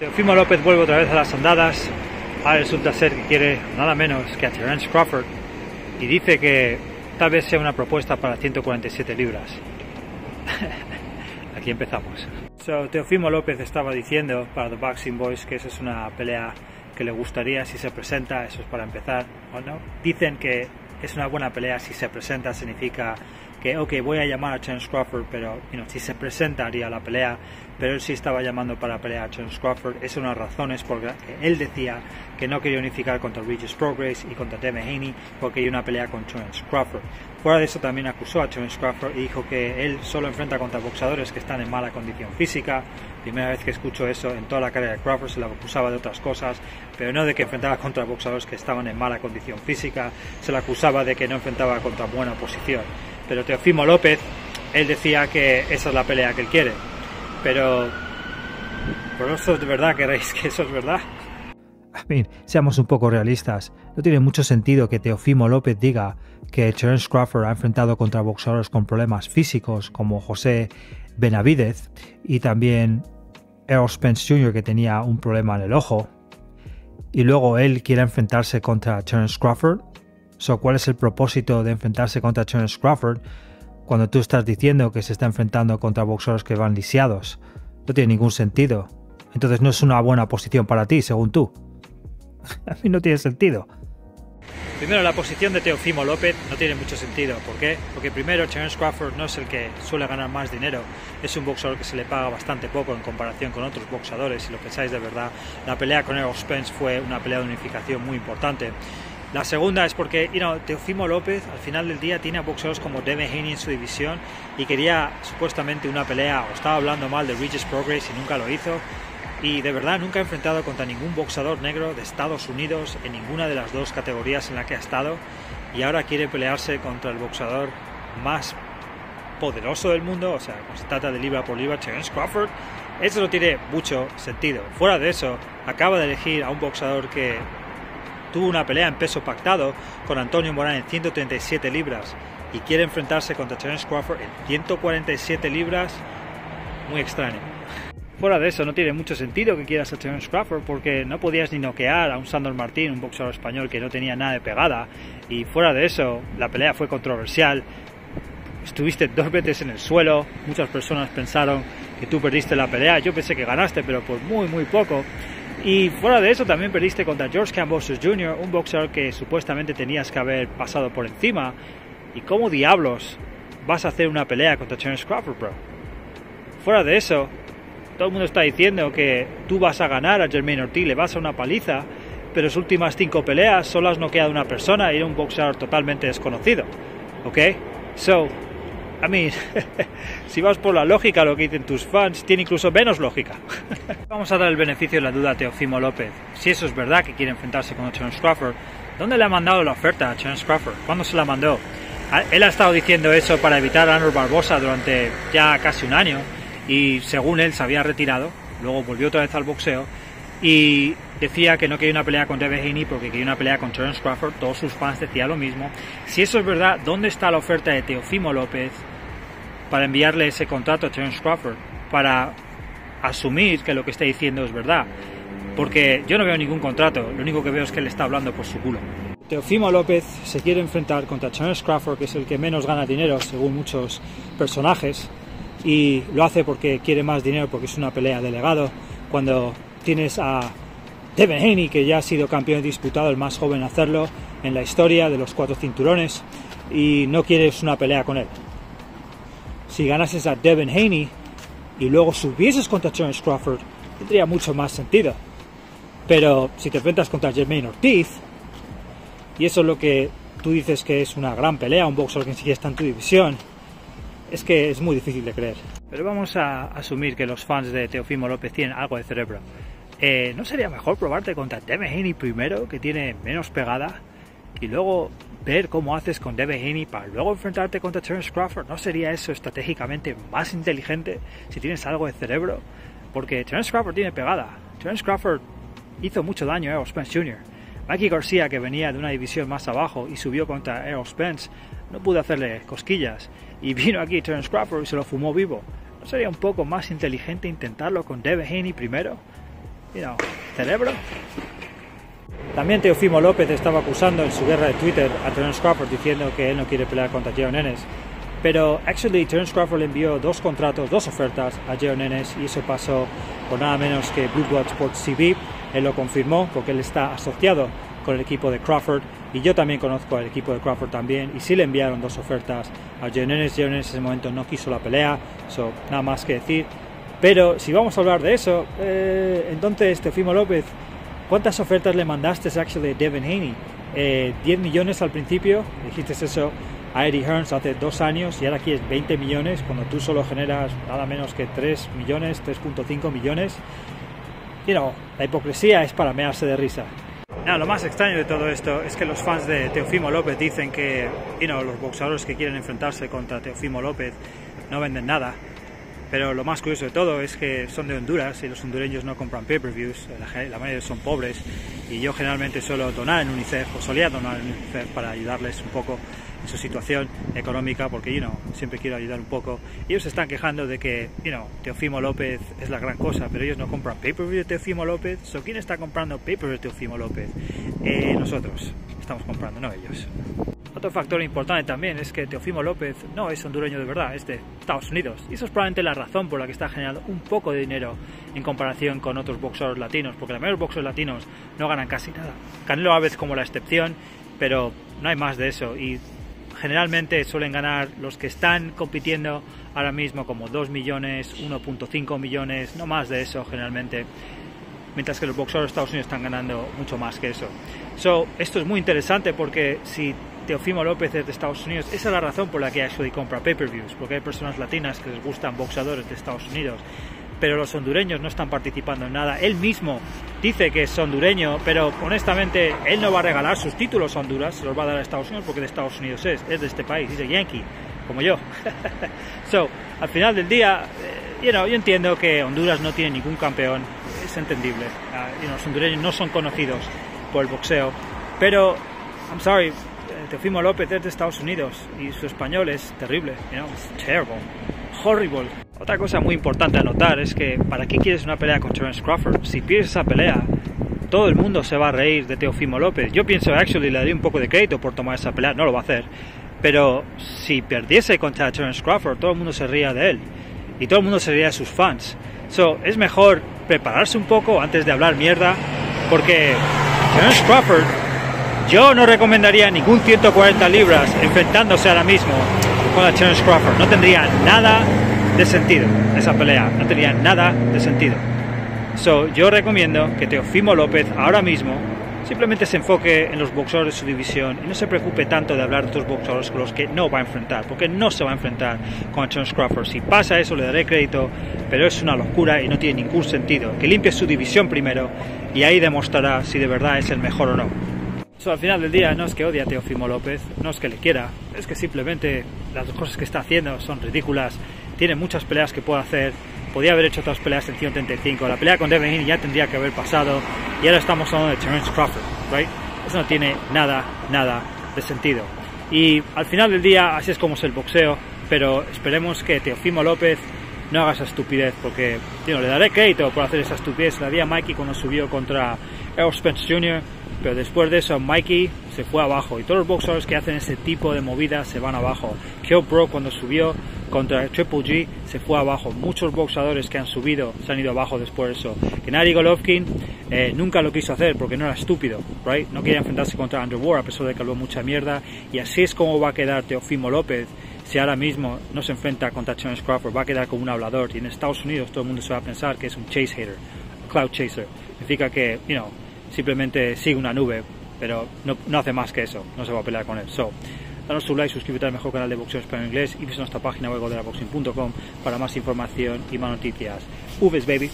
Teofimo López vuelve otra vez a las andadas. Ahora resulta ser que quiere nada menos que a Terence Crawford y dice que tal vez sea una propuesta para 147 libras. Aquí empezamos. So, Teofimo López estaba diciendo para The Boxing Boys que esa es una pelea que le gustaría si se presenta, eso es para empezar. no? Dicen que es una buena pelea si se presenta, significa que, ok, voy a llamar a Terence Crawford, pero si se presenta haría la pelea, pero él sí estaba llamando para pelear a Terence Crawford. Es una razones porque él decía que no quería unificar contra Regis Progress y contra Devin Haney porque hay una pelea con Terence Crawford. Fuera de eso también acusó a Terence Crawford y dijo que él solo enfrenta contra boxeadores que están en mala condición física. Primera vez que escucho eso en toda la carrera de Crawford se le acusaba de otras cosas, pero no de que enfrentaba contra boxeadores que estaban en mala condición física, se le acusaba de que no enfrentaba contra buena oposición pero Teofimo López, él decía que esa es la pelea que él quiere. Pero, ¿por eso de verdad queréis que eso es verdad? A ver, seamos un poco realistas. No tiene mucho sentido que Teofimo López diga que Terence Crawford ha enfrentado contra boxeadores con problemas físicos como José Benavidez y también Errol Spence Jr. que tenía un problema en el ojo. Y luego él quiere enfrentarse contra Terence Crawford ¿Cuál es el propósito de enfrentarse contra Terence Crawford cuando tú estás diciendo que se está enfrentando contra boxeadores que van lisiados? No tiene ningún sentido. Entonces no es una buena posición para ti, según tú. A mí no tiene sentido. Primero, la posición de Teofimo López no tiene mucho sentido. ¿Por qué? Porque primero, Terence Crawford no es el que suele ganar más dinero. Es un boxeador que se le paga bastante poco en comparación con otros boxeadores. Si lo pensáis de verdad, la pelea con Errol Spence fue una pelea de unificación muy importante. La segunda es porque you Teofimo López al final del día tiene a boxeadores como Devin Haney en su división y quería supuestamente una pelea o estaba hablando mal de Regis Progress y nunca lo hizo. Y de verdad nunca ha enfrentado contra ningún boxeador negro de Estados Unidos en ninguna de las dos categorías en la que ha estado. Y ahora quiere pelearse contra el boxeador más poderoso del mundo, o sea, se trata de libra por libra, Terence Crawford. Eso no tiene mucho sentido. Fuera de eso, acaba de elegir a un boxeador que tuvo una pelea en peso pactado con Antonio Morán en 137 libras y quiere enfrentarse contra Terence Crawford en 147 libras, muy extraño. Fuera de eso, no tiene mucho sentido que quieras a Terence Crawford porque no podías ni noquear a un Sandor Martín, un boxeador español que no tenía nada de pegada. Y fuera de eso, la pelea fue controversial. Estuviste dos veces en el suelo, muchas personas pensaron que tú perdiste la pelea. Yo pensé que ganaste, pero por muy, muy poco. Y fuera de eso también perdiste contra George Cambosos Jr., un boxeador que supuestamente tenías que haber pasado por encima. ¿Y cómo diablos vas a hacer una pelea contra Terence Crawford, bro? Fuera de eso, todo el mundo está diciendo que tú vas a ganar a Jermaine Ortiz, le vas a una paliza, pero sus últimas cinco peleas solo has noqueado una persona y era un boxeador totalmente desconocido. ¿Ok? So, I mean, si vas por la lógica, lo que dicen tus fans tiene incluso menos lógica. Vamos a dar el beneficio de la duda a Teofimo López. Si eso es verdad que quiere enfrentarse con Terence Crawford, ¿dónde le ha mandado la oferta a Terence Crawford? ¿Cuándo se la mandó? Él ha estado diciendo eso para evitar a Andrew Barbosa durante ya casi un año y según él se había retirado, luego volvió otra vez al boxeo y decía que no quería una pelea con Devin Haney porque quería una pelea con Terence Crawford. Todos sus fans decían lo mismo. Si eso es verdad, ¿dónde está la oferta de Teofimo López para enviarle ese contrato a Terence Crawford? Para asumir que lo que está diciendo es verdad. Porque yo no veo ningún contrato, lo único que veo es que él está hablando por su culo. Teofimo López se quiere enfrentar contra Terence Crawford, que es el que menos gana dinero según muchos personajes, y lo hace porque quiere más dinero, porque es una pelea de legado. Cuando tienes a Devin Haney, que ya ha sido campeón disputado, el más joven en hacerlo en la historia de los cuatro cinturones, y no quieres una pelea con él. Si ganases a Devin Haney y luego subieses contra Terence Crawford, tendría mucho más sentido. Pero si te enfrentas contra Jermaine Ortiz, y eso es lo que tú dices que es una gran pelea, un boxer que ni siquiera está en tu división, es que es muy difícil de creer. Pero vamos a asumir que los fans de Teofimo López tienen algo de cerebro. Eh, ¿No sería mejor probarte contra Devin Haney primero, que tiene menos pegada, y luego ver cómo haces con Haney para luego enfrentarte contra Terence Crawford? ¿No sería eso estratégicamente más inteligente si tienes algo de cerebro? Porque Terence Crawford tiene pegada. Terence Crawford hizo mucho daño a Errol Spence Jr. Mikey García, que venía de una división más abajo y subió contra Errol Spence, no pudo hacerle cosquillas. Y vino aquí Terence Crawford y se lo fumó vivo. ¿No sería un poco más inteligente intentarlo con Haney primero? you know, cerebro. También Teofimo López estaba acusando en su guerra de Twitter a Terence Crawford diciendo que él no quiere pelear contra Jaron Ennis. Pero, actually, Terence Crawford le envió dos contratos, dos ofertas a Jaron Ennis y eso pasó por nada menos que Blue Blood Sports TV. Él lo confirmó porque él está asociado con el equipo de Crawford y yo también conozco al equipo de Crawford también y sí le enviaron dos ofertas a Jaron Ennis. Jaron Ennis en ese momento no quiso la pelea, so, nada más que decir. Pero si vamos a hablar de eso, eh, entonces Teofimo López ¿Cuántas ofertas le mandaste actually a Devin Haney? Eh, 10 millones al principio, dijiste eso a Eddie Hearns hace dos años y ahora aquí es 20 millones cuando tú solo generas nada menos que 3 millones, 3.5 millones. You know, la hipocresía es para mearse de risa. lo más extraño de todo esto es que los fans de Teofimo López dicen que you know, los boxeadores que quieren enfrentarse contra Teofimo López no venden nada. Pero lo más curioso de todo es que son de Honduras y los hondureños no compran pay-per-views, la, mayoría son pobres y yo generalmente suelo donar en UNICEF o solía donar en UNICEF para ayudarles un poco en su situación económica porque you know, siempre quiero ayudar un poco. Y ellos se están quejando de que you know, Teofimo López es la gran cosa, pero ellos no compran pay-per-view de Teofimo López. So, ¿Quién está comprando pay-per-view de Teofimo López? Eh, nosotros estamos comprando, no ellos. Otro factor importante también es que Teofimo López no es hondureño de verdad, es de Estados Unidos. Y eso es probablemente la razón por la que está generando un poco de dinero en comparación con otros boxeadores latinos, porque mayoría de boxeadores latinos no ganan casi nada. Canelo veces como la excepción, pero no hay más de eso. Y generalmente suelen ganar los que están compitiendo ahora mismo como 2 millones, 1.5 millones, no más de eso generalmente mientras que los boxeadores de Estados Unidos están ganando mucho más que eso. So, esto es muy interesante porque si Teofimo López es de Estados Unidos. Esa es la razón por la que Ashley compra pay-per-views, porque hay personas latinas que les gustan boxeadores de Estados Unidos. Pero los hondureños no están participando en nada. Él mismo dice que es hondureño, pero honestamente él no va a regalar sus títulos a Honduras, se los va a dar a Estados Unidos porque de Estados Unidos es, es de este país, dice Yankee, como yo. so, al final del día, eh, yo entiendo que Honduras no tiene ningún campeón, es entendible. Uh, los hondureños no son conocidos por el boxeo, pero, I'm sorry, Teofimo López es de Estados Unidos y su español es terrible, terrible, horrible. Otra cosa muy importante a notar es que ¿para qué quieres una pelea con Terence Crawford? Si pierdes esa pelea, todo el mundo se va a reír de Teofimo López. Yo pienso, actually, le daría un poco de crédito por tomar esa pelea, no lo va a hacer. Pero si perdiese contra Terence Crawford, todo el mundo se ría de él. Y todo el mundo se ría de sus fans. So, es mejor prepararse un poco antes de hablar mierda, porque Terence Crawford yo no recomendaría ningún 140 libras enfrentándose ahora mismo con la Terence Crawford. No tendría nada de sentido esa pelea. No tendría nada de sentido. So, yo recomiendo que Teofimo López ahora mismo simplemente se enfoque en los boxeadores de su división y no se preocupe tanto de hablar de otros boxeadores con los que no va a enfrentar, porque no se va a enfrentar con Terence Crawford. Si pasa eso le daré crédito, pero es una locura y no tiene ningún sentido. Que limpie su división primero y ahí demostrará si de verdad es el mejor o no al final del día no es que odie a Teofimo López, no es que le quiera, es que simplemente las cosas que está haciendo son ridículas, tiene muchas peleas que puede hacer, podía haber hecho otras peleas en 135, la pelea con Devin ya tendría que haber pasado y ahora estamos hablando de Terence Crawford, right? Eso no tiene nada, nada de sentido. Y al final del día así es como es el boxeo, pero esperemos que Teofimo López no haga esa estupidez, porque le daré crédito por hacer esa estupidez. La día Mikey cuando subió contra Errol Spence Jr., pero después de eso Mikey se fue abajo y todos los boxers que hacen ese tipo de movidas se van abajo. Kill Bro cuando subió contra Triple G se fue abajo. Muchos boxadores que han subido se han ido abajo después de eso. Gennady Golovkin eh, nunca lo quiso hacer porque no era estúpido, right? No quería enfrentarse contra Andrew Ward a pesar de que habló mucha mierda y así es como va a quedar Teofimo López si ahora mismo no se enfrenta contra Terence Crawford, va a quedar como un hablador y en Estados Unidos todo el mundo se va a pensar que es un chase hater, cloud chaser. Significa que, you know, simplemente sigue una nube, pero no, no, hace más que eso, no se va a pelear con él. So, danos su like, suscríbete al mejor canal de boxeo español inglés y visita nuestra página web de para más información y más noticias. Uves, baby.